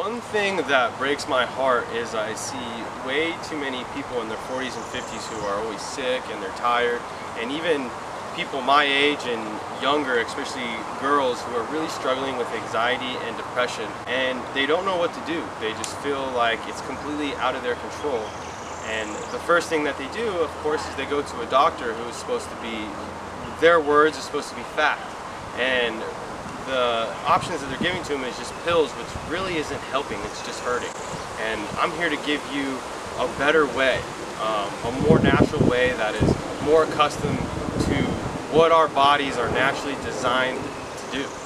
One thing that breaks my heart is I see way too many people in their 40s and 50s who are always sick and they're tired and even people my age and younger, especially girls who are really struggling with anxiety and depression and they don't know what to do. They just feel like it's completely out of their control. And the first thing that they do, of course, is they go to a doctor who is supposed to be, their words are supposed to be fact. And the options that they're giving to them is just pills, which really isn't helping, it's just hurting. And I'm here to give you a better way, um, a more natural way that is more accustomed to what our bodies are naturally designed to do.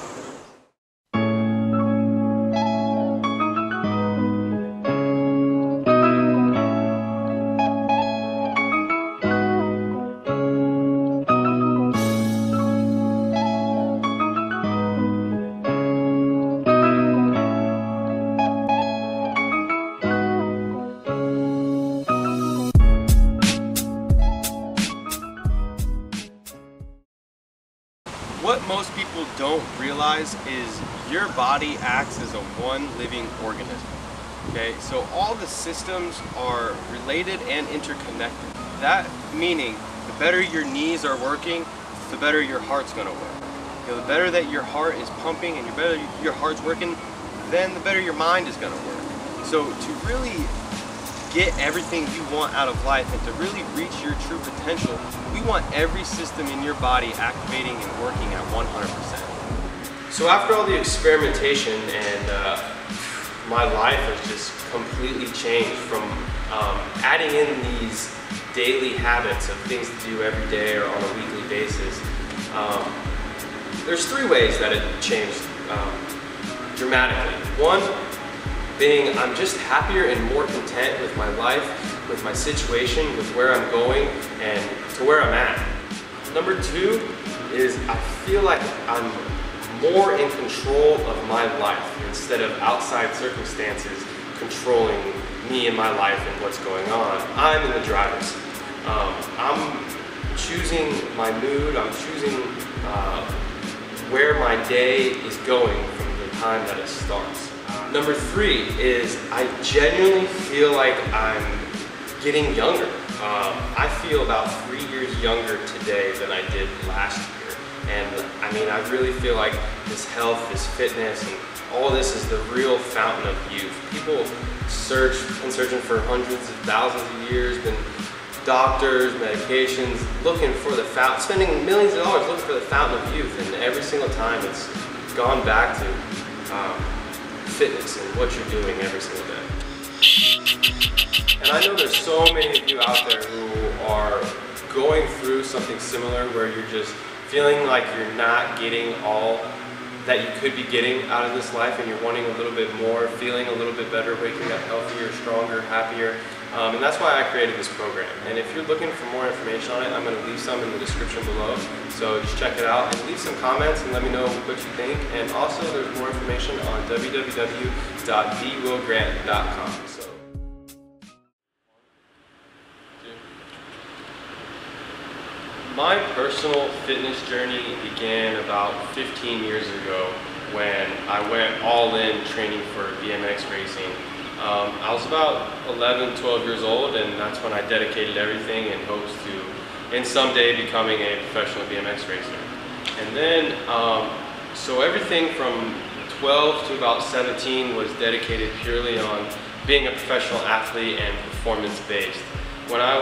What most people don't realize is your body acts as a one living organism. Okay, so all the systems are related and interconnected. That meaning the better your knees are working, the better your heart's gonna work. You know, the better that your heart is pumping and the better your heart's working, then the better your mind is gonna work. So to really get everything you want out of life and to really reach your true potential, we want every system in your body activating and working at 100%. So after all the experimentation and uh, my life has just completely changed from um, adding in these daily habits of things to do every day or on a weekly basis. Um, there's three ways that it changed um, dramatically. One, being I'm just happier and more content with my life, with my situation, with where I'm going, and to where I'm at. Number two is I feel like I'm more in control of my life instead of outside circumstances controlling me and my life and what's going on. I'm in the driver's seat. Um, I'm choosing my mood, I'm choosing uh, where my day is going from the time that it starts. Number three is I genuinely feel like I'm getting younger. Um, I feel about three years younger today than I did last year. And I mean, I really feel like this health, this fitness, and all this is the real fountain of youth. People search, been searching for hundreds of thousands of years, been doctors, medications, looking for the fountain, spending millions of dollars looking for the fountain of youth. And every single time it's gone back to um, fitness and what you're doing every single day. And I know there's so many of you out there who are going through something similar where you're just feeling like you're not getting all that you could be getting out of this life and you're wanting a little bit more, feeling a little bit better, waking up healthier, stronger, happier. Um, and that's why I created this program. And if you're looking for more information on it, I'm going to leave some in the description below. So just check it out and leave some comments and let me know what you think. And also there's more information on www.thewillgrant.com. my personal fitness journey began about 15 years ago when I went all in training for BMX racing. Um, I was about 11, 12 years old and that's when I dedicated everything in hopes to, in someday, becoming a professional BMX racer. And then, um, so everything from 12 to about 17 was dedicated purely on being a professional athlete and performance based. When I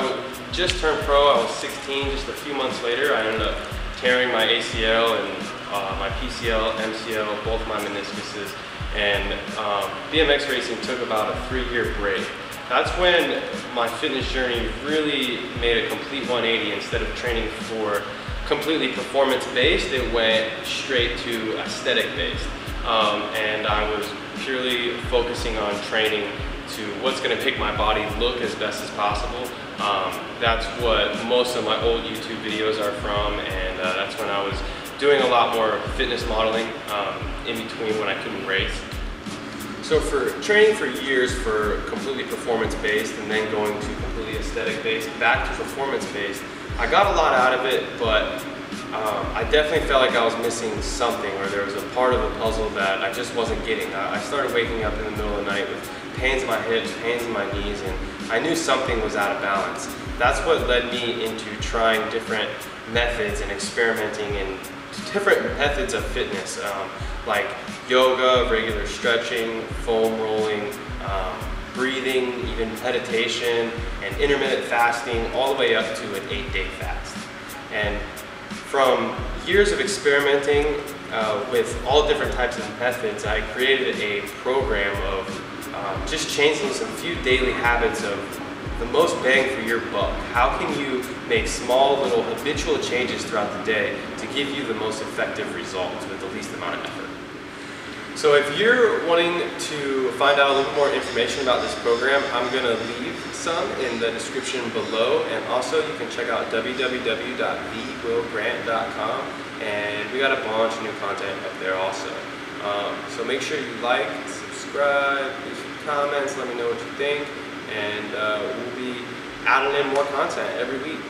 just turned pro, I was 16, just a few months later, I ended up tearing my ACL and uh, my PCL, MCL, both my meniscuses, and um, BMX racing took about a three-year break. That's when my fitness journey really made a complete 180. Instead of training for completely performance-based, it went straight to aesthetic-based. Um, and I was purely focusing on training to what's going to make my body look as best as possible. Um, that's what most of my old YouTube videos are from, and uh, that's when I was doing a lot more fitness modeling um, in between when I couldn't race. So for training for years for completely performance-based and then going to completely aesthetic-based, back to performance-based, I got a lot out of it, but um, I definitely felt like I was missing something or there was a part of the puzzle that I just wasn't getting. I, I started waking up in the middle of the night with pains in my hips, pains in my knees, and I knew something was out of balance. That's what led me into trying different methods and experimenting in different methods of fitness, um, like yoga, regular stretching, foam rolling, um, breathing, even meditation, and intermittent fasting, all the way up to an eight-day fast. And from years of experimenting uh, with all different types of methods, I created a program of um, just changing some few daily habits of the most bang for your buck. How can you make small little habitual changes throughout the day to give you the most effective results with the least amount of effort? So if you're wanting to find out a little more information about this program, I'm going to leave some in the description below and also you can check out www.thewillgrant.com and we got a bunch of new content up there also. Um, so make sure you like, subscribe, leave some comments, let me know what you think and uh, we'll be adding in more content every week.